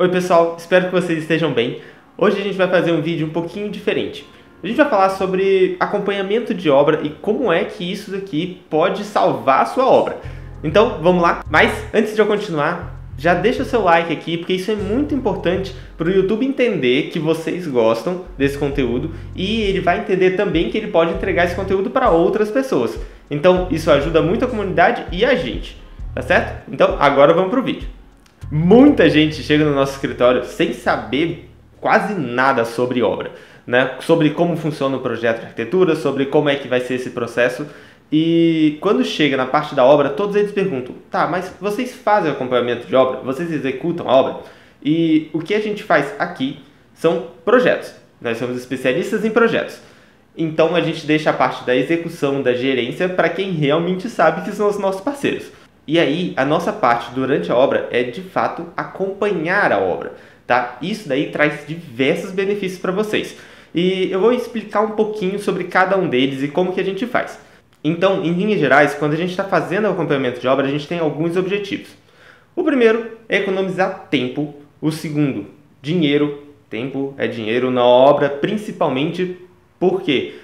Oi pessoal, espero que vocês estejam bem. Hoje a gente vai fazer um vídeo um pouquinho diferente. A gente vai falar sobre acompanhamento de obra e como é que isso daqui pode salvar a sua obra. Então, vamos lá? Mas antes de eu continuar, já deixa o seu like aqui, porque isso é muito importante para o YouTube entender que vocês gostam desse conteúdo e ele vai entender também que ele pode entregar esse conteúdo para outras pessoas. Então, isso ajuda muito a comunidade e a gente, tá certo? Então, agora vamos pro vídeo. Muita gente chega no nosso escritório sem saber quase nada sobre obra, né? Sobre como funciona o projeto de arquitetura, sobre como é que vai ser esse processo. E quando chega na parte da obra, todos eles perguntam: tá, mas vocês fazem acompanhamento de obra? Vocês executam a obra? E o que a gente faz aqui são projetos. Nós somos especialistas em projetos. Então a gente deixa a parte da execução, da gerência, para quem realmente sabe que são os nossos parceiros. E aí, a nossa parte durante a obra é de fato acompanhar a obra, tá? Isso daí traz diversos benefícios para vocês. E eu vou explicar um pouquinho sobre cada um deles e como que a gente faz. Então, em linhas gerais, quando a gente está fazendo o acompanhamento de obra, a gente tem alguns objetivos. O primeiro é economizar tempo. O segundo, dinheiro. Tempo é dinheiro na obra, principalmente porque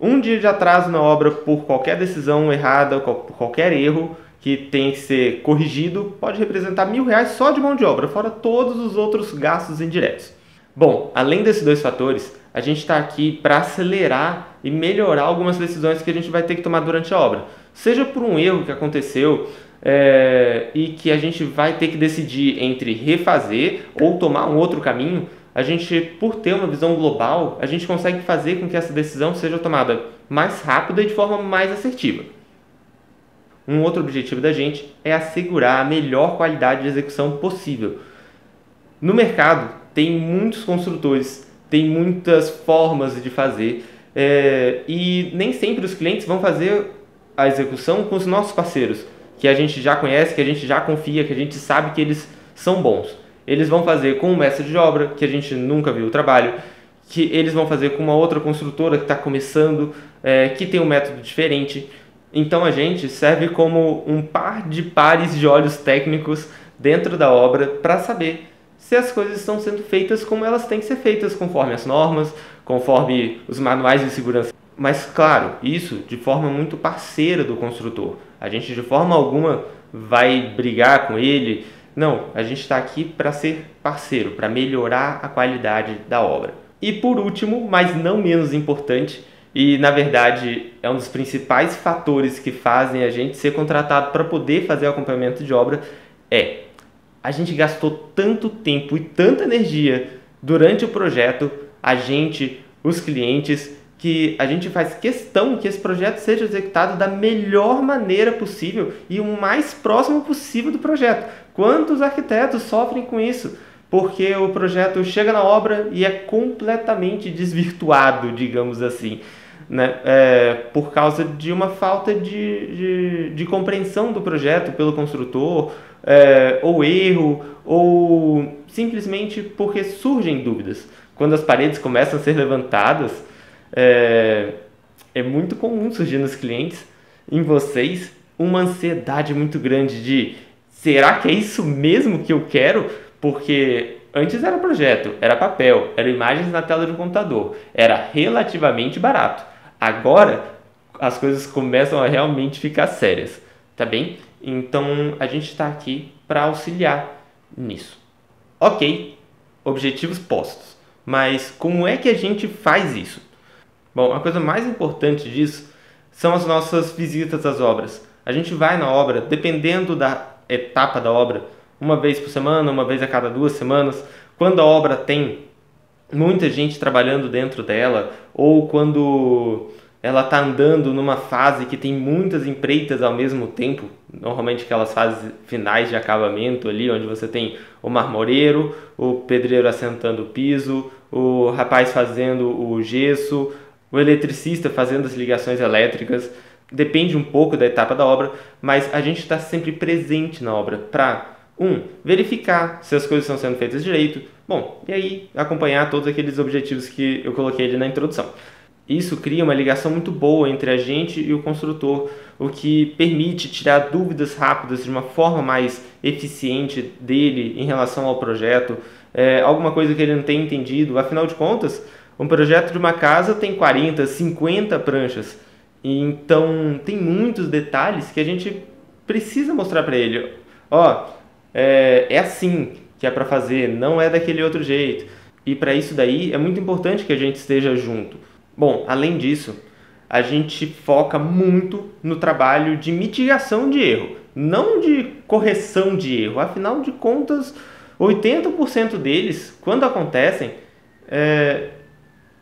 um dia de atraso na obra por qualquer decisão errada, por qualquer erro, que tem que ser corrigido pode representar mil reais só de mão de obra, fora todos os outros gastos indiretos. Bom, além desses dois fatores, a gente está aqui para acelerar e melhorar algumas decisões que a gente vai ter que tomar durante a obra. Seja por um erro que aconteceu é, e que a gente vai ter que decidir entre refazer ou tomar um outro caminho, a gente, por ter uma visão global, a gente consegue fazer com que essa decisão seja tomada mais rápida e de forma mais assertiva. Um outro objetivo da gente é assegurar a melhor qualidade de execução possível. No mercado, tem muitos construtores, tem muitas formas de fazer é, e nem sempre os clientes vão fazer a execução com os nossos parceiros, que a gente já conhece, que a gente já confia, que a gente sabe que eles são bons. Eles vão fazer com um mestre de obra, que a gente nunca viu o trabalho, que eles vão fazer com uma outra construtora que está começando, é, que tem um método diferente. Então a gente serve como um par de pares de olhos técnicos dentro da obra para saber se as coisas estão sendo feitas como elas têm que ser feitas, conforme as normas, conforme os manuais de segurança. Mas claro, isso de forma muito parceira do construtor. A gente de forma alguma vai brigar com ele. Não, a gente está aqui para ser parceiro, para melhorar a qualidade da obra. E por último, mas não menos importante, e na verdade é um dos principais fatores que fazem a gente ser contratado para poder fazer o acompanhamento de obra é a gente gastou tanto tempo e tanta energia durante o projeto, a gente, os clientes, que a gente faz questão que esse projeto seja executado da melhor maneira possível e o mais próximo possível do projeto. Quantos arquitetos sofrem com isso? Porque o projeto chega na obra e é completamente desvirtuado, digamos assim né, é, por causa de uma falta de, de, de compreensão do projeto pelo construtor, é, ou erro, ou simplesmente porque surgem dúvidas. Quando as paredes começam a ser levantadas, é, é muito comum surgir nos clientes, em vocês, uma ansiedade muito grande de será que é isso mesmo que eu quero? Porque antes era projeto, era papel, eram imagens na tela do computador, era relativamente barato. Agora as coisas começam a realmente ficar sérias, tá bem? Então a gente está aqui para auxiliar nisso. Ok, objetivos postos, mas como é que a gente faz isso? Bom, a coisa mais importante disso são as nossas visitas às obras. A gente vai na obra, dependendo da etapa da obra, uma vez por semana, uma vez a cada duas semanas. Quando a obra tem muita gente trabalhando dentro dela, ou quando ela está andando numa fase que tem muitas empreitas ao mesmo tempo, normalmente aquelas fases finais de acabamento ali, onde você tem o marmoreiro, o pedreiro assentando o piso, o rapaz fazendo o gesso, o eletricista fazendo as ligações elétricas. Depende um pouco da etapa da obra, mas a gente está sempre presente na obra para um, verificar se as coisas estão sendo feitas direito. Bom, e aí acompanhar todos aqueles objetivos que eu coloquei ali na introdução. Isso cria uma ligação muito boa entre a gente e o construtor, o que permite tirar dúvidas rápidas de uma forma mais eficiente dele em relação ao projeto, é, alguma coisa que ele não tem entendido. Afinal de contas, um projeto de uma casa tem 40, 50 pranchas. Então, tem muitos detalhes que a gente precisa mostrar para ele. Ó, é, é assim que é para fazer, não é daquele outro jeito. E para isso daí é muito importante que a gente esteja junto. Bom, além disso, a gente foca muito no trabalho de mitigação de erro, não de correção de erro. Afinal de contas, 80% deles, quando acontecem, é,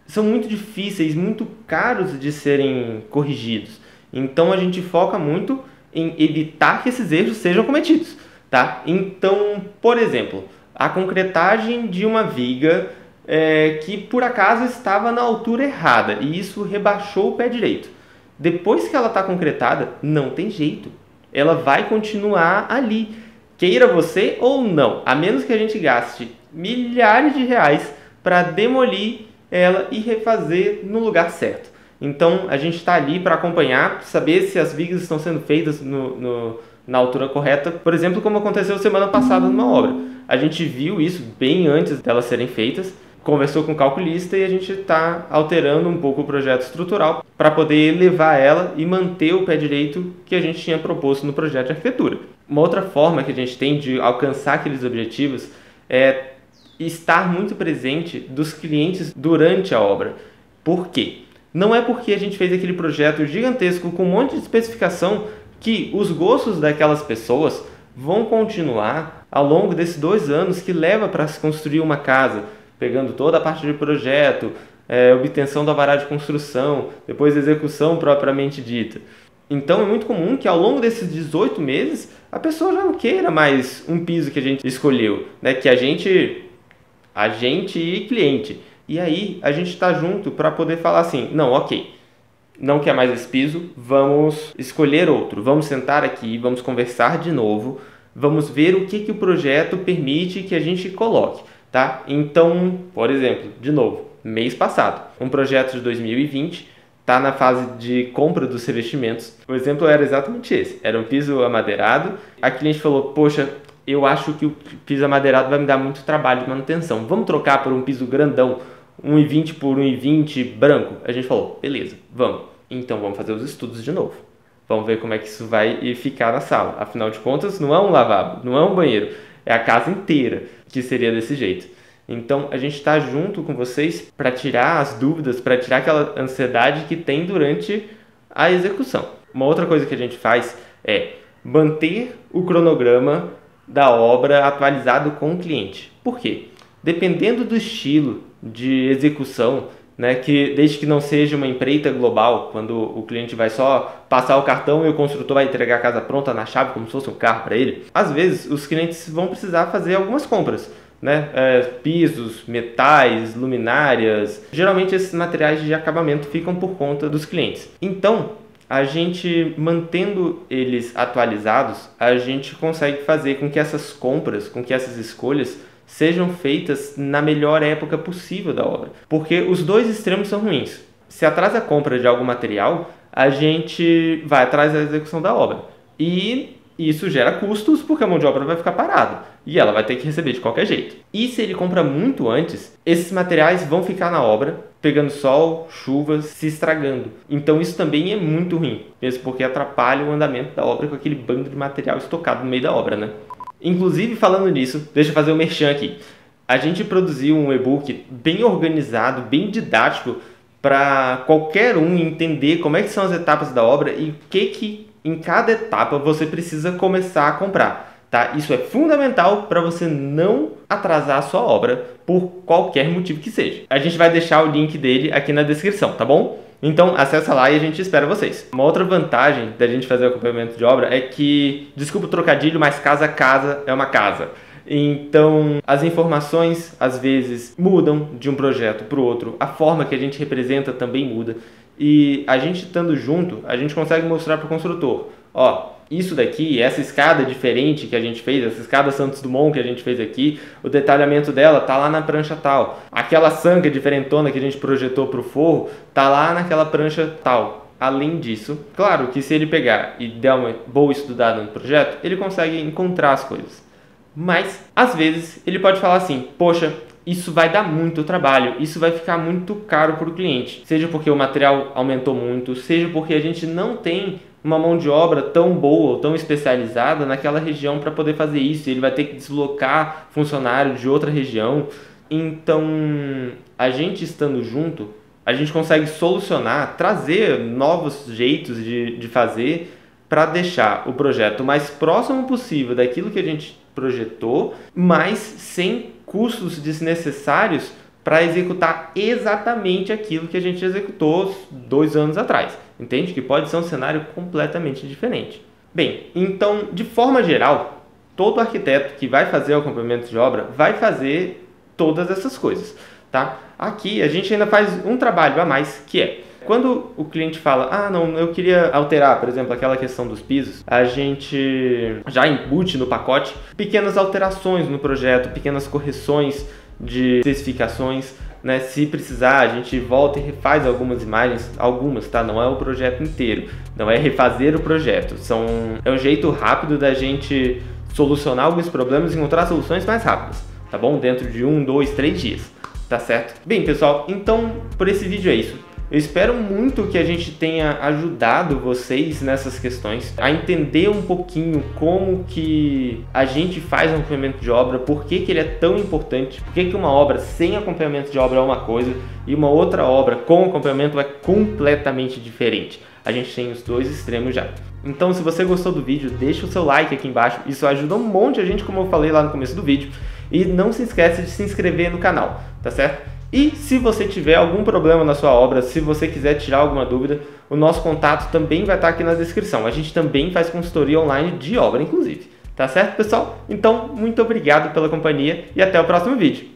são muito difíceis, muito caros de serem corrigidos. Então a gente foca muito em evitar que esses erros sejam cometidos, tá? Então, por exemplo, a concretagem de uma viga é, que por acaso estava na altura errada e isso rebaixou o pé direito. Depois que ela está concretada, não tem jeito. Ela vai continuar ali, queira você ou não, a menos que a gente gaste milhares de reais para demolir ela e refazer no lugar certo. Então a gente está ali para acompanhar, saber se as vigas estão sendo feitas no, no, na altura correta, por exemplo, como aconteceu semana passada numa obra. A gente viu isso bem antes delas serem feitas, conversou com o calculista e a gente está alterando um pouco o projeto estrutural para poder levar ela e manter o pé direito que a gente tinha proposto no projeto de arquitetura. Uma outra forma que a gente tem de alcançar aqueles objetivos é estar muito presente dos clientes durante a obra. Por quê? Não é porque a gente fez aquele projeto gigantesco com um monte de especificação que os gostos daquelas pessoas vão continuar ao longo desses dois anos que leva para se construir uma casa, pegando toda a parte de projeto, é, obtenção do alvará de construção, depois execução propriamente dita. Então é muito comum que ao longo desses 18 meses a pessoa já não queira mais um piso que a gente escolheu, né? que a gente a gente e cliente. E aí a gente está junto para poder falar assim, não, ok, não quer mais esse piso, vamos escolher outro, vamos sentar aqui, vamos conversar de novo, vamos ver o que, que o projeto permite que a gente coloque, tá? Então, por exemplo, de novo, mês passado, um projeto de 2020 está na fase de compra dos revestimentos. O exemplo era exatamente esse: era um piso amadeirado. A cliente falou: Poxa, eu acho que o piso amadeirado vai me dar muito trabalho de manutenção. Vamos trocar por um piso grandão, 1,20 por 1,20 branco? A gente falou, beleza, vamos. Então vamos fazer os estudos de novo. Vamos ver como é que isso vai ficar na sala. Afinal de contas, não é um lavabo, não é um banheiro, é a casa inteira que seria desse jeito. Então a gente está junto com vocês para tirar as dúvidas, para tirar aquela ansiedade que tem durante a execução. Uma outra coisa que a gente faz é manter o cronograma da obra atualizado com o cliente. Por quê? Dependendo do estilo de execução, né, que desde que não seja uma empreita global, quando o cliente vai só passar o cartão e o construtor vai entregar a casa pronta na chave como se fosse um carro para ele, às vezes os clientes vão precisar fazer algumas compras. Né? É, pisos, metais, luminárias. Geralmente esses materiais de acabamento ficam por conta dos clientes. Então, a gente mantendo eles atualizados, a gente consegue fazer com que essas compras, com que essas escolhas sejam feitas na melhor época possível da obra. Porque os dois extremos são ruins. Se atrasa a compra de algum material, a gente vai atrás da execução da obra. E isso gera custos porque a mão de obra vai ficar parada e ela vai ter que receber de qualquer jeito. E se ele compra muito antes, esses materiais vão ficar na obra, pegando sol, chuvas, se estragando. Então isso também é muito ruim, mesmo porque atrapalha o andamento da obra com aquele bando de material estocado no meio da obra, né? Inclusive, falando nisso, deixa eu fazer o um merchan aqui. A gente produziu um e-book bem organizado, bem didático, para qualquer um entender como é que são as etapas da obra e o que que em cada etapa você precisa começar a comprar. Tá? Isso é fundamental para você não atrasar a sua obra por qualquer motivo que seja. A gente vai deixar o link dele aqui na descrição, tá bom? Então acessa lá e a gente espera vocês. Uma outra vantagem da gente fazer o acompanhamento de obra é que, desculpa o trocadilho, mas casa a casa é uma casa. Então, as informações às vezes mudam de um projeto para o outro, a forma que a gente representa também muda. E a gente estando junto, a gente consegue mostrar para o construtor: ó, isso daqui, essa escada diferente que a gente fez, essa escada Santos Dumont que a gente fez aqui, o detalhamento dela tá lá na prancha tal. Aquela sanca diferentona que a gente projetou para o forro tá lá naquela prancha tal. Além disso, claro que se ele pegar e der uma boa estudada no projeto, ele consegue encontrar as coisas. Mas, às vezes, ele pode falar assim: Poxa, isso vai dar muito trabalho, isso vai ficar muito caro para o cliente. Seja porque o material aumentou muito, seja porque a gente não tem uma mão de obra tão boa ou tão especializada naquela região para poder fazer isso. Ele vai ter que deslocar funcionário de outra região. Então, a gente estando junto, a gente consegue solucionar, trazer novos jeitos de, de fazer para deixar o projeto mais próximo possível daquilo que a gente projetou, mas sem custos desnecessários para executar exatamente aquilo que a gente executou dois anos atrás. Entende? Que pode ser um cenário completamente diferente. Bem, então, de forma geral, todo arquiteto que vai fazer o acompanhamento de obra vai fazer todas essas coisas, tá? Aqui a gente ainda faz um trabalho a mais, que é quando o cliente fala, ah, não, eu queria alterar, por exemplo, aquela questão dos pisos, a gente já embute no pacote pequenas alterações no projeto, pequenas correções de especificações, né? Se precisar, a gente volta e refaz algumas imagens, algumas, tá? Não é o projeto inteiro, não é refazer o projeto. São é um jeito rápido da gente solucionar alguns problemas e encontrar soluções mais rápidas, tá bom? Dentro de um, dois, três dias, tá certo? Bem, pessoal, então por esse vídeo é isso. Eu espero muito que a gente tenha ajudado vocês nessas questões a entender um pouquinho como que a gente faz um acompanhamento de obra, por que, que ele é tão importante, por que, que uma obra sem acompanhamento de obra é uma coisa e uma outra obra com acompanhamento é completamente diferente. A gente tem os dois extremos já. Então, se você gostou do vídeo, deixa o seu like aqui embaixo. Isso ajuda um monte a gente, como eu falei lá no começo do vídeo. E não se esqueça de se inscrever no canal, tá certo? E se você tiver algum problema na sua obra, se você quiser tirar alguma dúvida, o nosso contato também vai estar aqui na descrição. A gente também faz consultoria online de obra, inclusive. Tá certo, pessoal? Então, muito obrigado pela companhia e até o próximo vídeo.